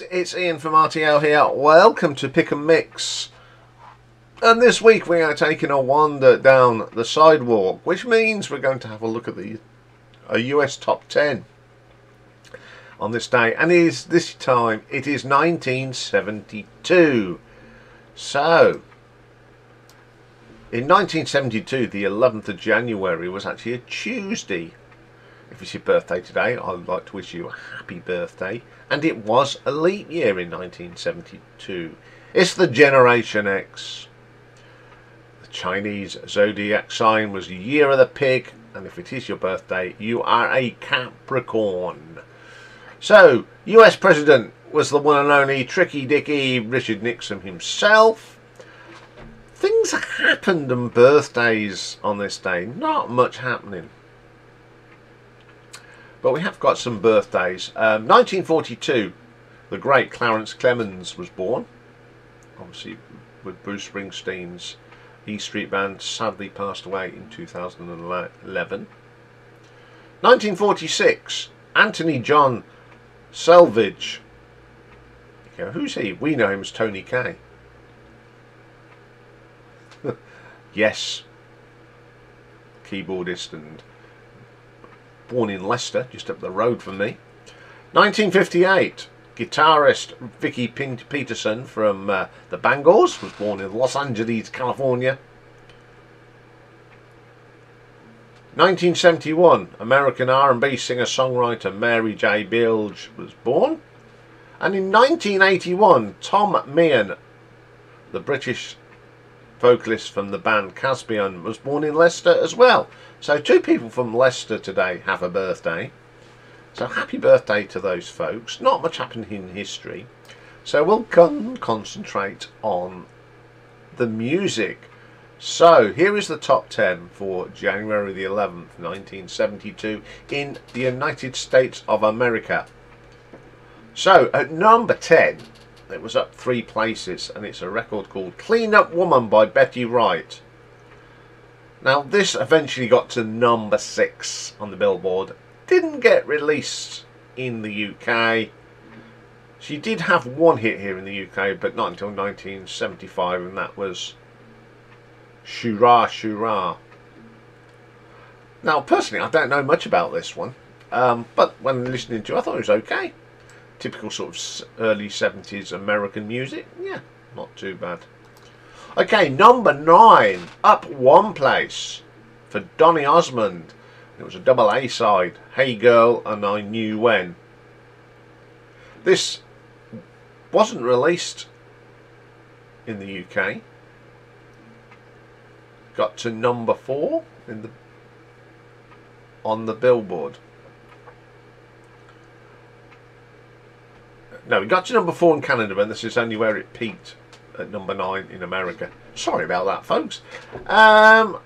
it's Iain from RTO here. Welcome to Pix N Mix. And this week we are taking a wander down the sidewalk, which means we're going to have a look at the a US top 10 on this day. And is this time it is 1972. So, in 1972, the 11th of January was actually a Tuesday. If it's your birthday today, I'd like to wish you a happy birthday. And it was a leap year in 1972. It's the Generation X. The Chinese zodiac sign was Year of the Pig. And if it is your birthday, you are a Capricorn. So, US President was the one and only Tricky Dicky Richard Nixon himself. Things happened on birthdays on this day. Not much happening. But we have got some birthdays. Um, 1942, the great Clarence Clemons was born. Obviously, with Bruce Springsteen's E Street Band, sadly passed away in 2011. 1946, Anthony John Selvidge. Who's he? We know him as Tony Kaye. yes, keyboardist and born in Leicester, just up the road from me. 1958, guitarist Vicki Peterson from uh, the Bangles was born in Los Angeles, California. 1971, American R&B singer-songwriter Mary J. Blige was born. And in 1981, Tom Meehan, the British vocalist from the band Caspian, was born in Leicester as well. So two people from Leicester today have a birthday. So happy birthday to those folks. Not much happened in history. So we'll con concentrate on the music. So here is the top 10 for January the 11th, 1972 in the United States of America. So at number 10, it was up three places and it's a record called Clean Up Woman by Betty Wright. Now this eventually got to number 6 on the Billboard. Didn't get released in the UK. She did have one hit here in the UK but not until 1975 and that was Shoorah Shoorah. Now personally I don't know much about this one um, but when listening to it I thought it was okay typical sort of early 70s American music. Yeah, not too bad. Okay, number nine, up one place for Donny Osmond. It was a double A side, Hey Girl and I Knew When. This wasn't released in the UK. Got to number four in the on the Billboard. No, we got to number four in Canada, and this is only where it peaked at number nine in America. Sorry about that, folks. Um,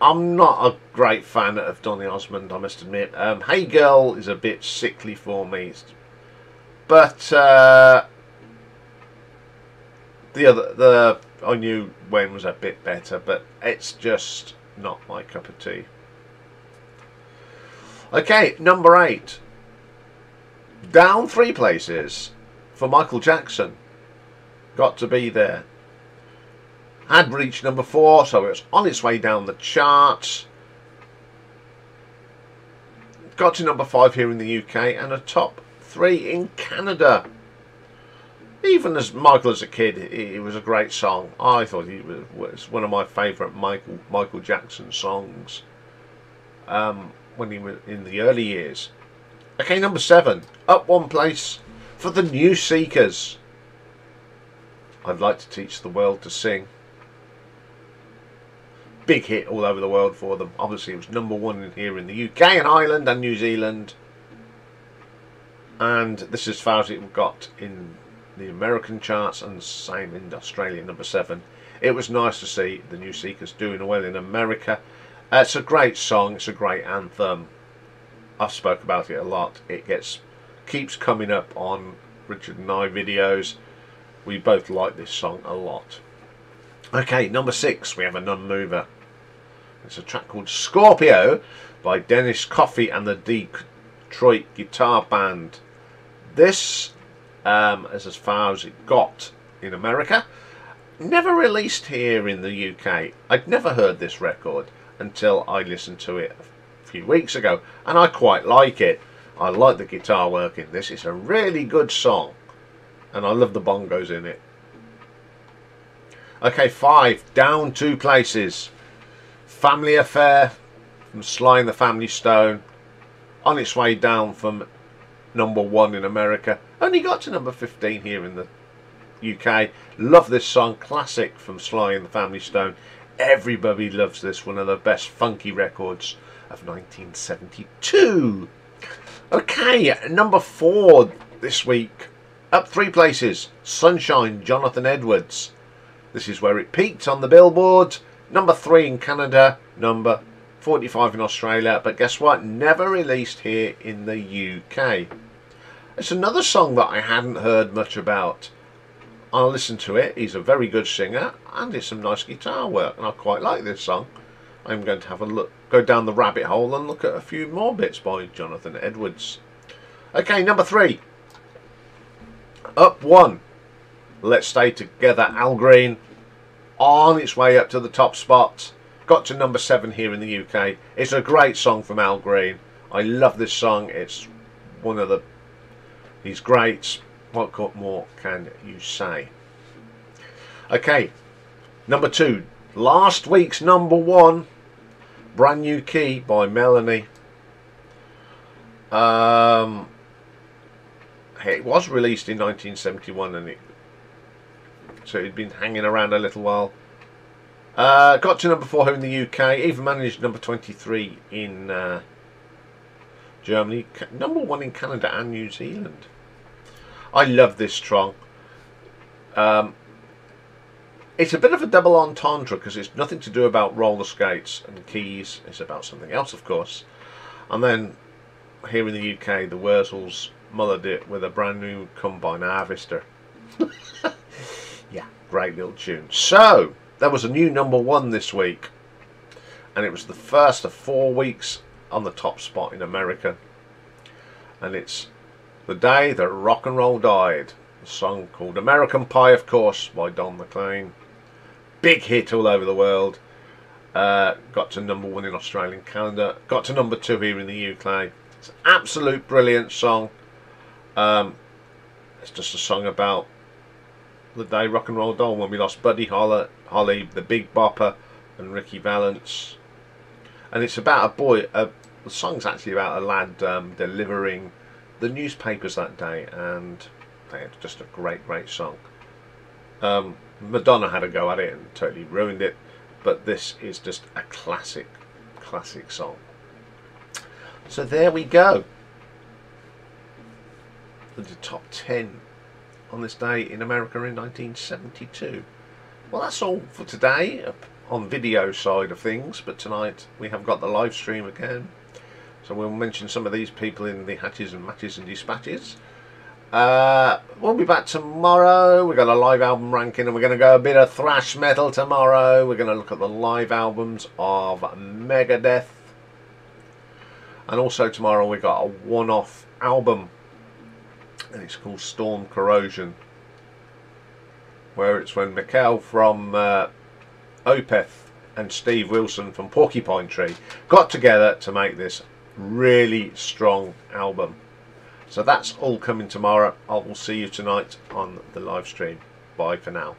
I'm not a great fan of Donny Osmond, I must admit. Um, hey Girl is a bit sickly for me, but uh, the other, the I knew when was a bit better, but it's just not my cup of tea. Okay, number eight. Down three places for Michael Jackson. Got to be there. Had reached number four, so it was on its way down the charts. Got to number five here in the UK and a top three in Canada. Even as Michael as a kid, it was a great song. I thought it was one of my favourite Michael Michael Jackson songs. Um, when he was in the early years. Okay, number seven, up one place for the new seekers. I'd like to teach the world to sing. Big hit all over the world for them. Obviously, it was number one here in the UK and Ireland and New Zealand. And this is as far as it got in the American charts and same in Australia, number seven. It was nice to see the New Seekers doing well in America. Uh, it's a great song. It's a great anthem. I've spoke about it a lot. It gets keeps coming up on Richard and I videos. We both like this song a lot. Okay, number six, we have a non-mover. It's a track called Scorpio by Dennis Coffey and the Detroit Guitar Band. This um, as as far as it got in America. Never released here in the UK. I'd never heard this record until I listened to it a few weeks ago, and I quite like it. I like the guitar work in this. It's a really good song, and I love the bongos in it. Okay, five down two places. Family Affair from Sly and the Family Stone on its way down from number one in America. Only got to number 15 here in the UK. Love this song, classic from Sly and the Family Stone. Everybody loves this, one of the best funky records of 1972. Okay, number four this week. Up three places. Sunshine, Jonathan Edwards. This is where it peaked on the Billboard. Number three in Canada. Number 45 in Australia. But guess what? Never released here in the UK. It's another song that I hadn't heard much about. I'll listen to it. He's a very good singer and it's some nice guitar work and I quite like this song. I'm going to have a look, go down the rabbit hole and look at a few more bits by Jonathan Edwards. Okay, number three. Up one. Let's Stay Together, Al Green. On its way up to the top spot. Got to number seven here in the UK. It's a great song from Al Green. I love this song. It's one of the He's great. What more can you say? Okay, number two. Last week's number one. Brand New Key by Melanie. Um, it was released in 1971 and it so it'd been hanging around a little while. Uh, got to number four here in the UK. Even managed number 23 in uh, Germany. Number one in Canada and New Zealand. I love this song. Um, it's a bit of a double entendre because it's nothing to do about roller skates and keys. It's about something else, of course. And then here in the UK, the Wurzels mothered it with a brand new combine harvester. yeah, great little tune. So, there was a new number one this week. And it was the first of four weeks on the top spot in America. And it's the Day That Rock and Roll Died. A song called American Pie, of course, by Don McLean. Big hit all over the world. Uh, got to number one in Australian Canada. Got to number two here in the UK. It's an absolute brilliant song. Um, it's just a song about the day rock and roll died when we lost Buddy Holly, Holly, the Big Bopper, and Ricky Valance. And it's about a boy. Uh, the song's actually about a lad um, delivering the newspapers that day, and had just a great, great song. Um, Madonna had a go at it and totally ruined it, but this is just a classic, classic song. So there we go. The top 10 on this day in America in 1972. Well, that's all for today on video side of things, but tonight we have got the live stream again. So we'll mention some of these people in the hatches and matches and dispatches. Uh, we'll be back tomorrow. We've got a live album ranking and we're going to go a bit of thrash metal tomorrow. We're going to look at the live albums of Megadeth. And also tomorrow we've got a one-off album and it's called Storm Corrosion where it's when Mikael from uh, Opeth and Steve Wilson from Porcupine Tree got together to make this really strong album. So that's all coming tomorrow. I will see you tonight on the live stream. Bye for now.